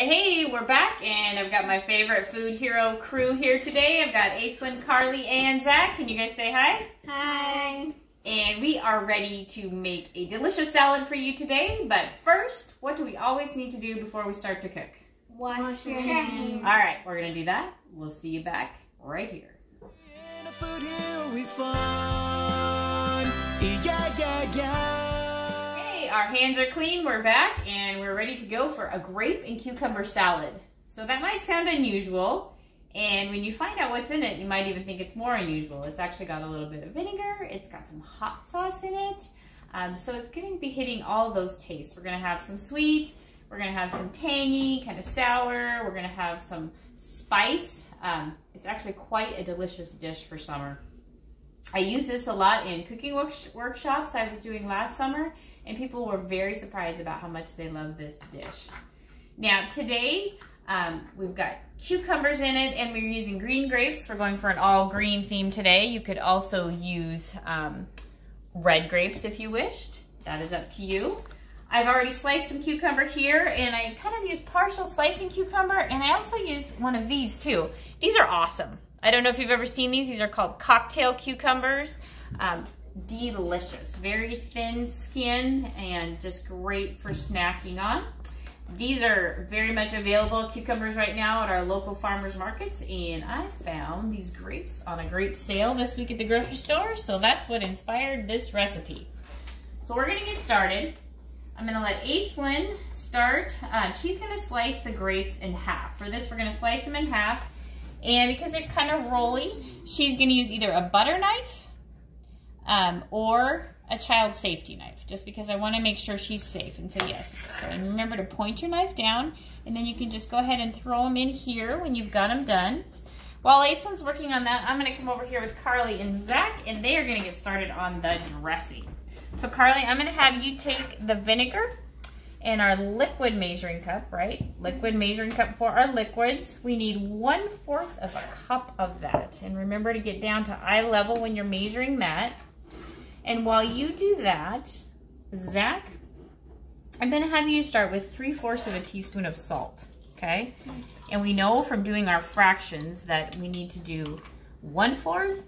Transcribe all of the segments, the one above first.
Hey, hey, we're back, and I've got my favorite food hero crew here today. I've got Aislinn, Carly, and Zach. Can you guys say hi? Hi. And we are ready to make a delicious salad for you today. But first, what do we always need to do before we start to cook? Wash your hands. All right, we're going to do that. We'll see you back right here. And the food here is fun. Yeah, yeah, yeah. Hey, our hands are clean, we're back, and we're ready to go for a grape and cucumber salad. So that might sound unusual, and when you find out what's in it, you might even think it's more unusual. It's actually got a little bit of vinegar, it's got some hot sauce in it, um, so it's going to be hitting all those tastes. We're going to have some sweet, we're going to have some tangy, kind of sour, we're going to have some spice. Um, it's actually quite a delicious dish for summer. I use this a lot in cooking work workshops I was doing last summer, and people were very surprised about how much they love this dish. Now today, um, we've got cucumbers in it, and we're using green grapes. We're going for an all green theme today. You could also use um, red grapes if you wished. That is up to you. I've already sliced some cucumber here, and I kind of used partial slicing cucumber, and I also used one of these too. These are awesome. I don't know if you've ever seen these. These are called cocktail cucumbers. Um, delicious. Very thin skin and just great for snacking on. These are very much available cucumbers right now at our local farmers markets and I found these grapes on a great sale this week at the grocery store so that's what inspired this recipe. So we're gonna get started. I'm gonna let Aislinn start. Uh, she's gonna slice the grapes in half. For this we're gonna slice them in half and because they're kind of rolly, she's gonna use either a butter knife um, or a child safety knife, just because I wanna make sure she's safe. And so yes, so remember to point your knife down, and then you can just go ahead and throw them in here when you've got them done. While Aislinn's working on that, I'm gonna come over here with Carly and Zach, and they are gonna get started on the dressing. So Carly, I'm gonna have you take the vinegar and our liquid measuring cup, right? Liquid measuring cup for our liquids. We need one fourth of a cup of that. And remember to get down to eye level when you're measuring that. And while you do that, Zach, I'm gonna have you start with three fourths of a teaspoon of salt, okay? And we know from doing our fractions that we need to do one fourth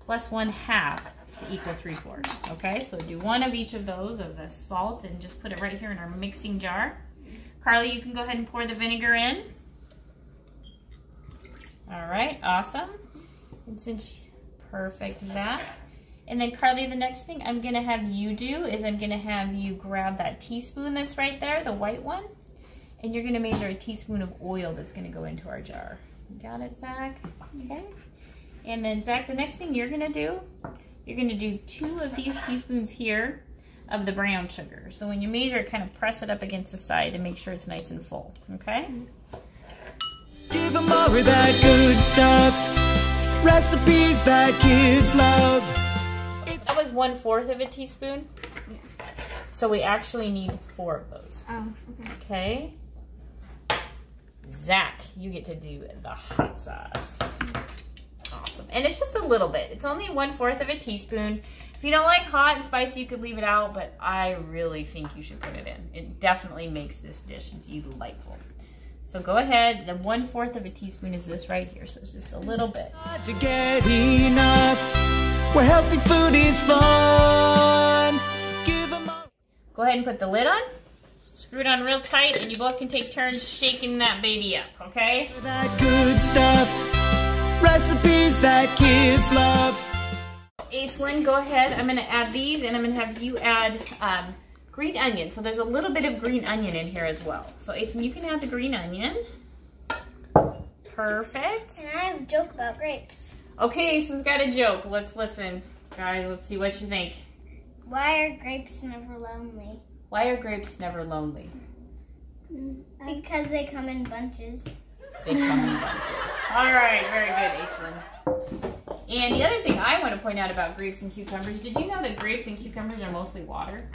plus one half to equal three fourths, okay? So do one of each of those of the salt and just put it right here in our mixing jar. Carly, you can go ahead and pour the vinegar in. All right, awesome. And since, perfect, Zach. And then Carly, the next thing I'm gonna have you do is I'm gonna have you grab that teaspoon that's right there, the white one, and you're gonna measure a teaspoon of oil that's gonna go into our jar. got it, Zach? Okay. And then Zach, the next thing you're gonna do, you're gonna do two of these teaspoons here of the brown sugar. So when you measure it, kind of press it up against the side to make sure it's nice and full, okay? Give them that good stuff. Recipes that kids love. That was one fourth of a teaspoon. Yeah. So we actually need four of those. Oh, Okay. okay. Zach, you get to do the hot sauce. Awesome. And it's just a little bit. It's only one fourth of a teaspoon. If you don't like hot and spicy, you could leave it out, but I really think you should put it in. It definitely makes this dish delightful. So go ahead. The one fourth of a teaspoon is this right here. So it's just a little bit. Where healthy food is fun. Give them more. Go ahead and put the lid on. Screw it on real tight, and you both can take turns shaking that baby up, okay? That good stuff. Recipes that kids love. Aislinn, go ahead. I'm gonna add these, and I'm gonna have you add um, green onion. So there's a little bit of green onion in here as well. So Aislinn, you can add the green onion. Perfect. And I have a joke about grapes. Okay, Aislinn's got a joke. Let's listen. Guys, let's see what you think. Why are grapes never lonely? Why are grapes never lonely? Because they come in bunches. They come in bunches. All right, very good, Aislinn. And the other thing I want to point out about grapes and cucumbers, did you know that grapes and cucumbers are mostly water?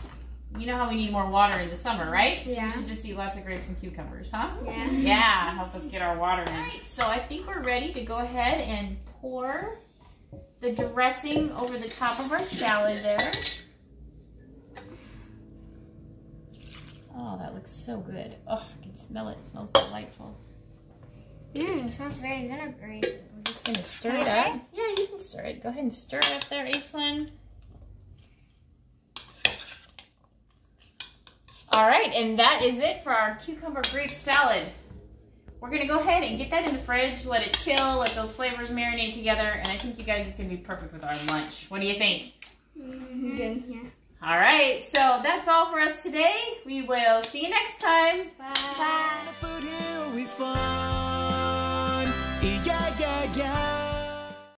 You know how we need more water in the summer, right? So Yeah. we should just eat lots of grapes and cucumbers, huh? Yeah. Yeah, help us get our water in. All right, so I think we're ready to go ahead and pour the dressing over the top of our salad there. Oh, that looks so good. Oh, I can smell it. It smells delightful. Mmm, it smells very vinegary. We're just gonna stir Can it I up. Yeah, you can stir it. Go ahead and stir it up there, Aislinn. All right, and that is it for our cucumber grape salad. We're gonna go ahead and get that in the fridge, let it chill, let those flavors marinate together, and I think you guys it's gonna be perfect with our lunch. What do you think? Mm-hmm. Good, yeah. All right, so that's all for us today. We will see you next time. Bye. The